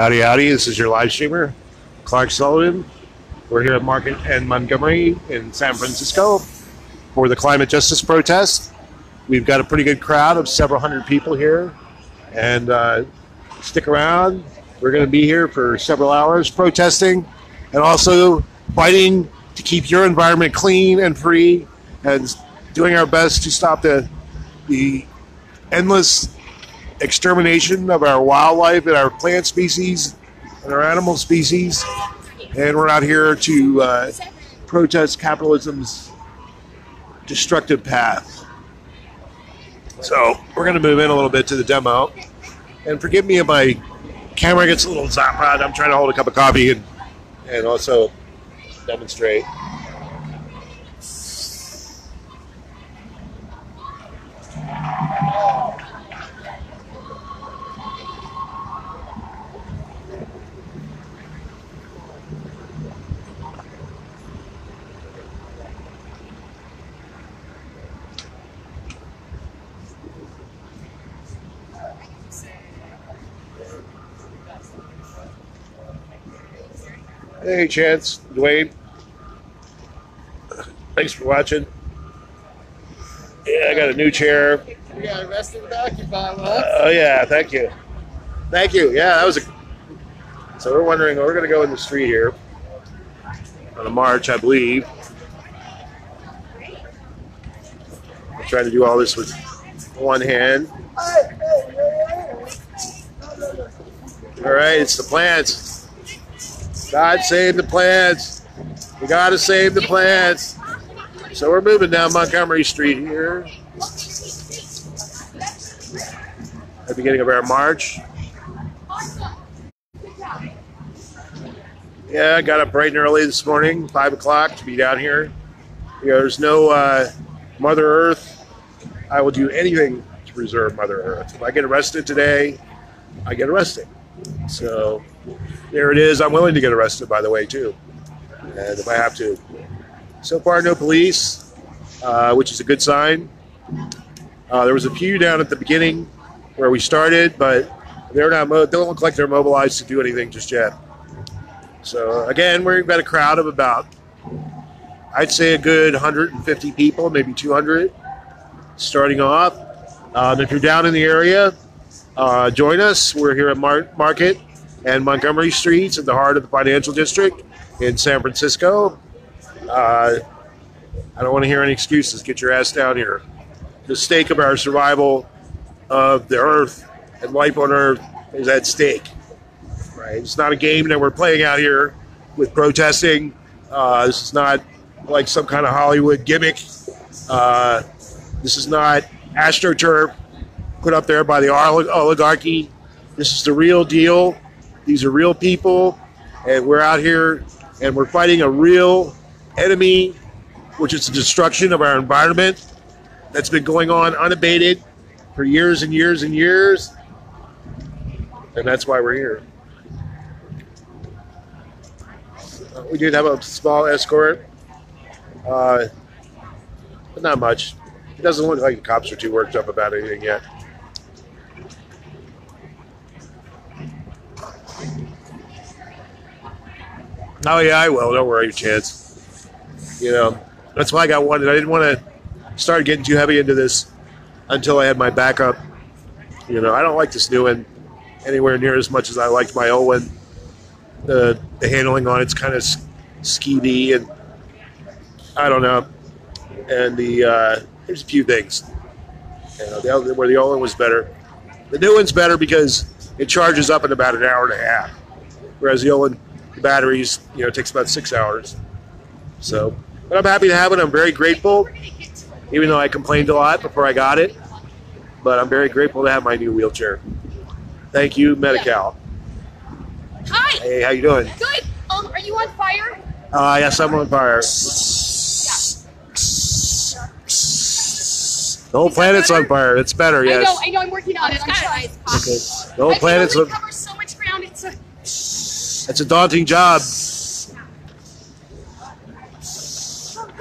Howdy, howdy. This is your live streamer, Clark Sullivan. We're here at Market and Montgomery in San Francisco for the climate justice protest. We've got a pretty good crowd of several hundred people here. And uh, stick around. We're going to be here for several hours protesting and also fighting to keep your environment clean and free and doing our best to stop the, the endless extermination of our wildlife and our plant species and our animal species. And we're out here to uh, protest capitalism's destructive path. So we're going to move in a little bit to the demo. And forgive me if my camera gets a little zapped. I'm trying to hold a cup of coffee and, and also demonstrate. Hey, Chance, Dwayne. Thanks for watching. Yeah, I got a new chair. We got arrested with Occupy, Oh yeah, thank you, thank you. Yeah, that was a. So we're wondering, we're going to go in the street here on a march, I believe. I'm trying to do all this with one hand. All right, it's the plants. God save the plants. We got to save the plants. So we're moving down Montgomery Street here. At the beginning of our march. Yeah, I got up bright and early this morning, 5 o'clock, to be down here. You know, there's no uh, Mother Earth. I will do anything to preserve Mother Earth. If I get arrested today, I get arrested. So there it is. I'm willing to get arrested, by the way, too. And if I have to. So far, no police, uh, which is a good sign. Uh, there was a few down at the beginning where we started, but they're not. Mo- don't look like they're mobilized to do anything just yet. So again, we've got a crowd of about, I'd say, a good 150 people, maybe 200, starting off. Um, if you're down in the area, uh, join us. We're here at Mar- Market and Montgomery Streets in the heart of the financial district in San Francisco. Uh, I don't want to hear any excuses. Get your ass down here. The stake of our survival of the earth and life on earth is at stake. Right? It's not a game that we're playing out here with protesting. Uh, this is not like some kind of Hollywood gimmick. Uh, this is not astroturf put up there by the oligarchy. This is the real deal. These are real people, and we're out here and we're fighting a real enemy, which is the destruction of our environment that's been going on unabated for years and years and years. And that's why we're here. We did have a small escort, uh, but not much. It doesn't look like the cops are too worked up about anything yet. Oh yeah, I will. Don't worry, Chance. You know, that's why I got one. I didn't want to start getting too heavy into this until I had my backup. You know, I don't like this new one anywhere near as much as I liked my old one. The the handling on it's kind of skeevy and I don't know. And the uh, there's a few things. You know, the where the old one was better. The new one's better because it charges up in about an hour and a half, whereas the old one the batteries, you know, it takes about six hours. So, but I'm happy to have it. I'm very grateful, even though I complained a lot before I got it. But I'm very grateful to have my new wheelchair. Thank you, Medi-Cal. Hi. Hey, how you doing? Good. Um, are you on fire? Uh, yes, I'm on fire. The whole planet's on fire. It's better, yes. I know. I know. I'm working on it. I'm trying. Okay. The whole planet's on. cover It's a daunting job.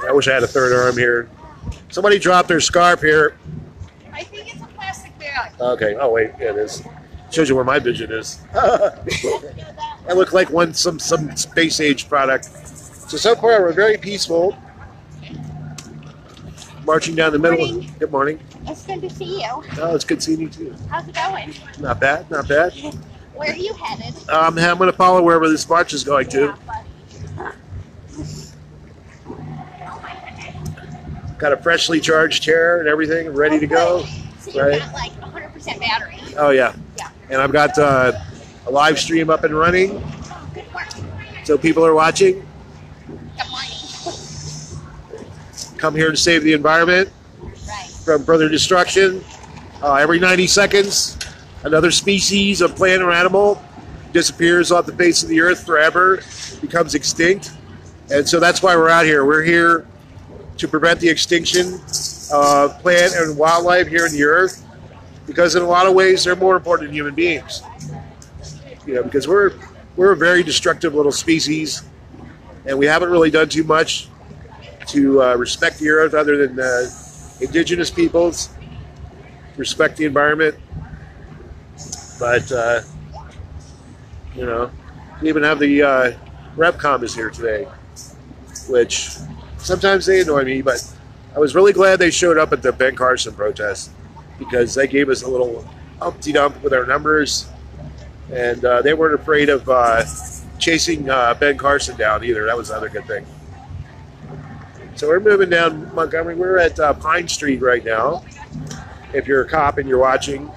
I wish I had a third arm here. Somebody dropped their scarf here. I think it's a plastic bag. Okay. Oh wait, yeah, it is. Shows you where my vision is. I look like one some some space age product. So so far we're very peaceful. Marching down the middle. Morning. Good morning. It's good to see you. Oh, it's good seeing you too. How's it going? Not bad, not bad. Where are you headed? Um, I'm going to follow wherever this march is going to. Got a freshly charged chair and everything ready to go. So you've Right. got like 100% battery. Oh yeah, Yeah. and I've got uh, a live stream up and running, Oh, good work. so people are watching. Good morning. Come here to save the environment Right. from further destruction. Uh, every 90 seconds, another species of plant or animal disappears off the face of the earth forever, becomes extinct. And so that's why we're out here. We're here to prevent the extinction of plant and wildlife here in the earth because in a lot of ways they're more important than human beings. You know, because we're we're a very destructive little species and we haven't really done too much to uh, respect the earth other than uh, indigenous peoples respect the environment but uh, you know we even have the uh, RevCom is here today which sometimes they annoy me but i was really glad they showed up at the ben carson protest because they gave us a little umpty dump with our numbers and uh, they weren't afraid of uh, chasing uh, ben carson down either that was another good thing so we're moving down Montgomery. We're at uh, Pine Street right now. If you're a cop and you're watching,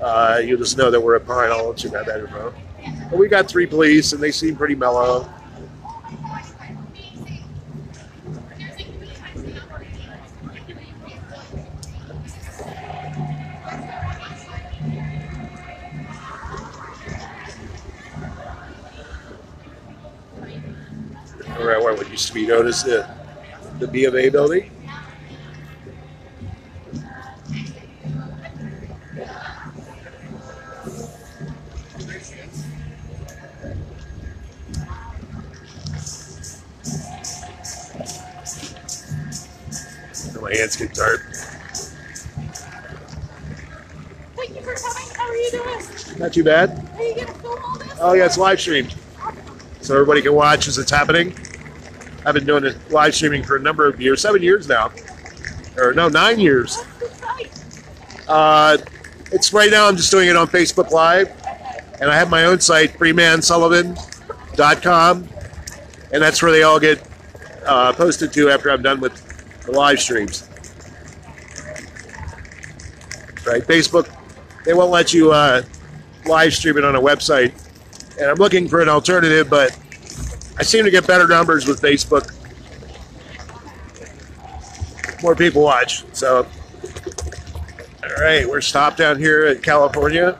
uh, you'll just know that we're at Pine. Let you know that info. But we got three police, and they seem pretty mellow. We're at what used to be known as the the B of A building. Not too bad. Are you going to film all this? Oh yeah, it's live streamed, so everybody can watch as it's happening. I've been doing it live streaming for a number of years, seven years now, or no, nine years. Uh, it's right now. I'm just doing it on Facebook Live, and I have my own site, freemansullivan.com, and that's where they all get uh, posted to after I'm done with the live streams. Right, Facebook, they won't let you uh, live stream it on a website, and I'm looking for an alternative, but I seem to get better numbers with Facebook. More people watch, so. All right, we're stopped down here at California.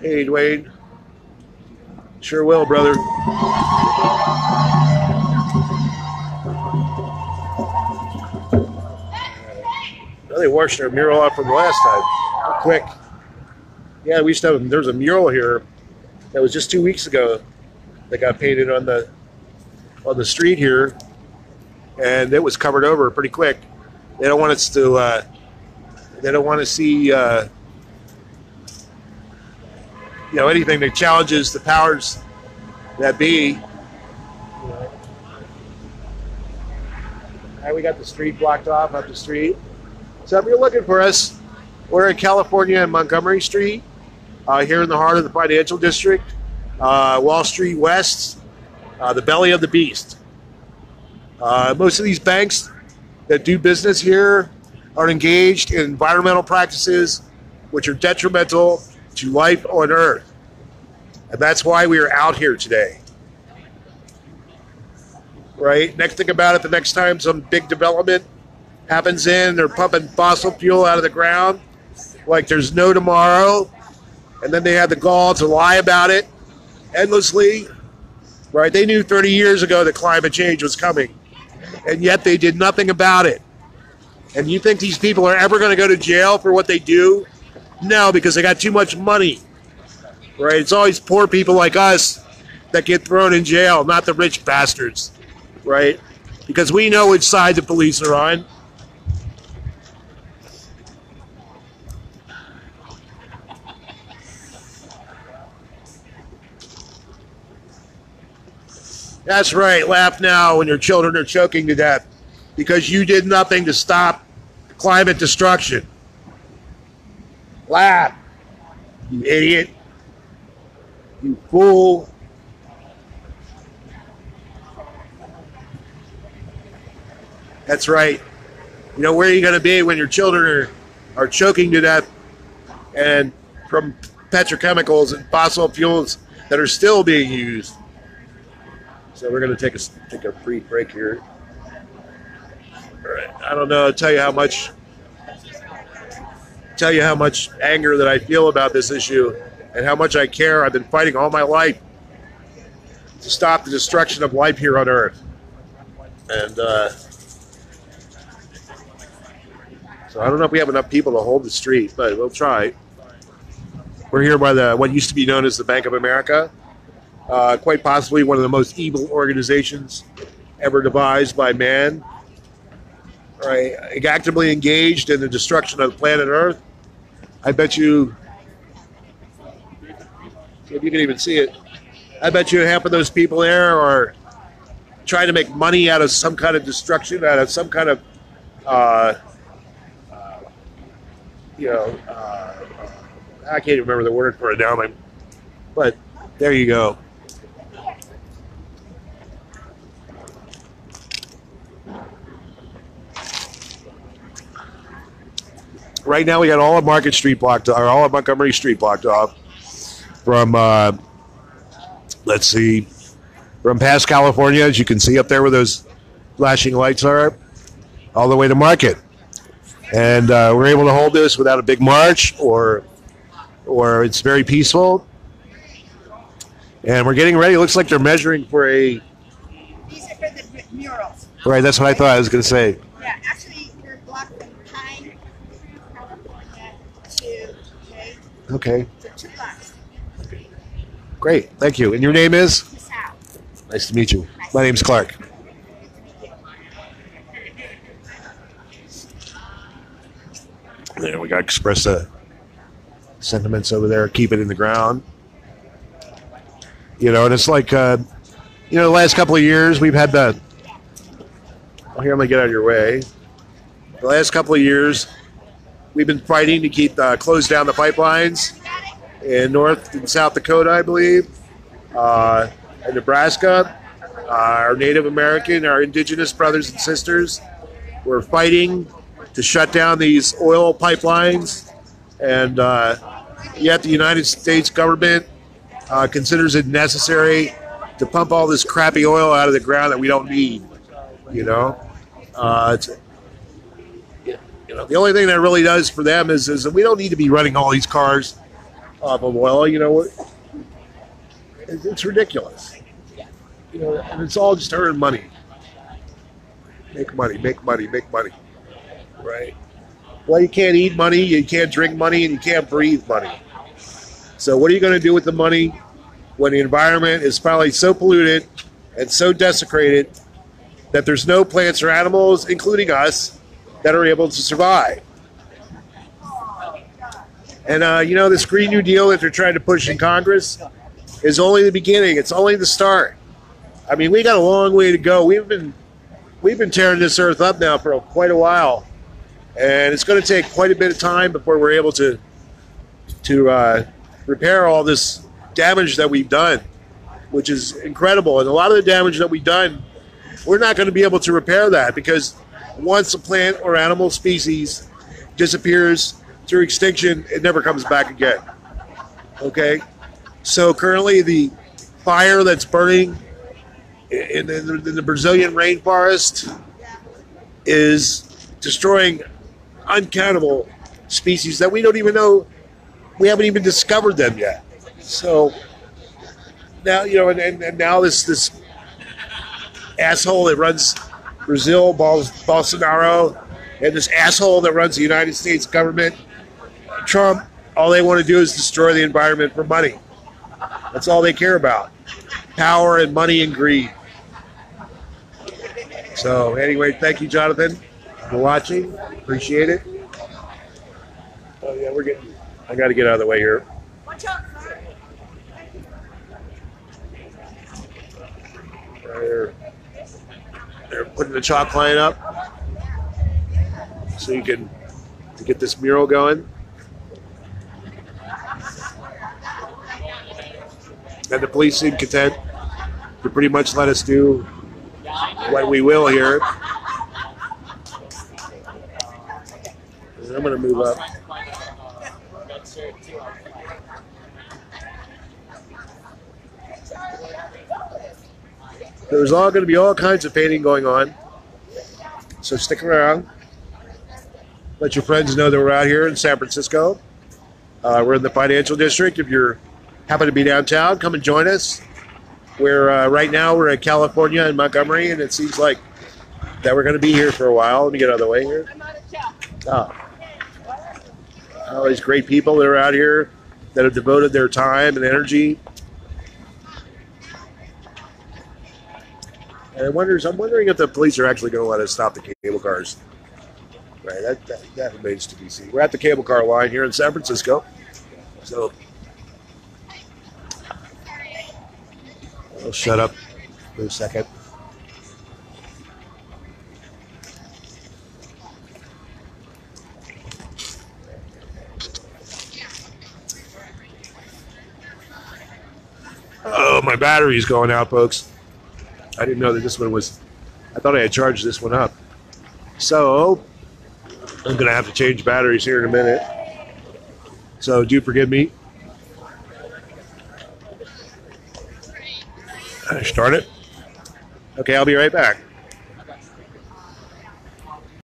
Hey, Dwayne. Sure will, brother. They washed our mural off from last time. Quick. Yeah, we used to have. There was a mural here that was just two weeks ago that got painted on the on the street here, and it was covered over pretty quick. They don't want us to. Uh, they don't want to see. Uh, you know anything that challenges the powers that be. We got the street blocked off up the street. So if you're looking for us, we're in California and Montgomery Street, uh, here in the heart of the financial district, uh, Wall Street West, uh, the belly of the beast. Uh, most of these banks that do business here are engaged in environmental practices which are detrimental to life on Earth. And that's why we are out here today. Right? Next thing about it, the next time some big development happens in, they're pumping fossil fuel out of the ground like there's no tomorrow. And then they have the gall to lie about it endlessly. Right? They knew 30 years ago that climate change was coming. And yet they did nothing about it. And you think these people are ever going to go to jail for what they do? No, because they got too much money. right? It's always poor people like us that get thrown in jail, not the rich bastards, right? Because we know which side the police are on. That's right. Laugh now when your children are choking to death because you did nothing to stop climate destruction. Laugh, you idiot. You fool. That's right. You know, where are you going to be when your children are, are choking to death and from petrochemicals and fossil fuels that are still being used? So we're going to take a take a brief break here. All right. I don't know. I'll tell you how much tell you how much anger that I feel about this issue and how much I care. I've been fighting all my life to stop the destruction of life here on Earth. And uh, so I don't know if we have enough people to hold the street, but we'll try. We're here by the what used to be known as the Bank of America uh, quite possibly one of the most evil organizations ever devised by man. Right, actively engaged in the destruction of the planet Earth. I bet you, if you can even see it, I bet you half of those people there are trying to make money out of some kind of destruction, out of some kind of, uh, uh, you know, uh, I can't even remember the word for it now, but there you go. Right now we got all of Market Street blocked, or all of Montgomery Street blocked off from, uh, let's see, from past California, as you can see up there where those flashing lights are, all the way to Market. And uh, we're able to hold this without a big march, or or it's very peaceful. And we're getting ready. It looks like they're measuring for a. These are for the murals. Right, that's what I thought I was going to say. Yeah, actually, we're blocked from Pine, California to, okay, to great. Thank you. And your name is? Nice to meet you. My name's Clark. There, we got to express the sentiments over there. Keep it in the ground. You know, and it's like, uh, you know, the last couple of years we've had the. Oh, here I'm gonna get out of your way. The last couple of years, we've been fighting to keep uh, close down the pipelines in North and South Dakota, I believe, uh, in Nebraska. Uh, our Native American, our indigenous brothers and sisters, were fighting to shut down these oil pipelines, and uh, yet the United States government uh, considers it necessary to pump all this crappy oil out of the ground that we don't need. You know, uh, it's, you know, the only thing that really does for them is is that we don't need to be running all these cars off of oil. You know, it- it's ridiculous. You know, and it's all just earn money, make money, make money, make money. Right. Well, you can't eat money, you can't drink money, and you can't breathe money. So, what are you going to do with the money when the environment is probably so polluted and so desecrated that there's no plants or animals, including us, that are able to survive? And uh, you know, this Green New Deal that they're trying to push in Congress is only the beginning. It's only the start. I mean, we got a long way to go. We've been we've been tearing this earth up now for quite a while, and it's going to take quite a bit of time before we're able to to uh, repair all this damage that we've done, which is incredible. And a lot of the damage that we've done, we're not going to be able to repair that because once a plant or animal species disappears through extinction, it never comes back again. Okay, so currently the fire that's burning in, the, in the Brazilian rainforest is destroying uncountable species that we don't even know we haven't even discovered them yet. So now you know, and, and, and now this this asshole that runs Brazil, Bolsonaro, and this asshole that runs the United States government, Trump. All they want to do is destroy the environment for money. That's all they care about power and money and greed. So, anyway, thank you, Jonathan, for watching. Appreciate it. Oh, yeah, we're getting, I got to get out of the way here. Watch out, sir. They're, they're putting the chalk line up so you can get this mural going. And the police seem content to pretty much let us do what we will here. I'm going to move up. There's all going to be all kinds of painting going on. So stick around. Let your friends know that we're out here in San Francisco. Uh, we're in the financial district. If you're happen to be downtown, come and join us. We're uh, right now we're in California in Montgomery, and it seems like that we're going to be here for a while. Let me get out of the way here. I'm out of town. Ah. All these great people that are out here that have devoted their time and energy. And I wonders, I'm wondering if the police are actually going to let us stop the cable cars. Right, that, that, that remains to be seen. We're at the cable car line here in San Francisco. So, I'll shut up for a second. Oh, my battery's going out, folks. I didn't know that this one was. I thought I had charged this one up. So, I'm going to have to change batteries here in a minute. So, do forgive me. I Start it. Okay, I'll be right back.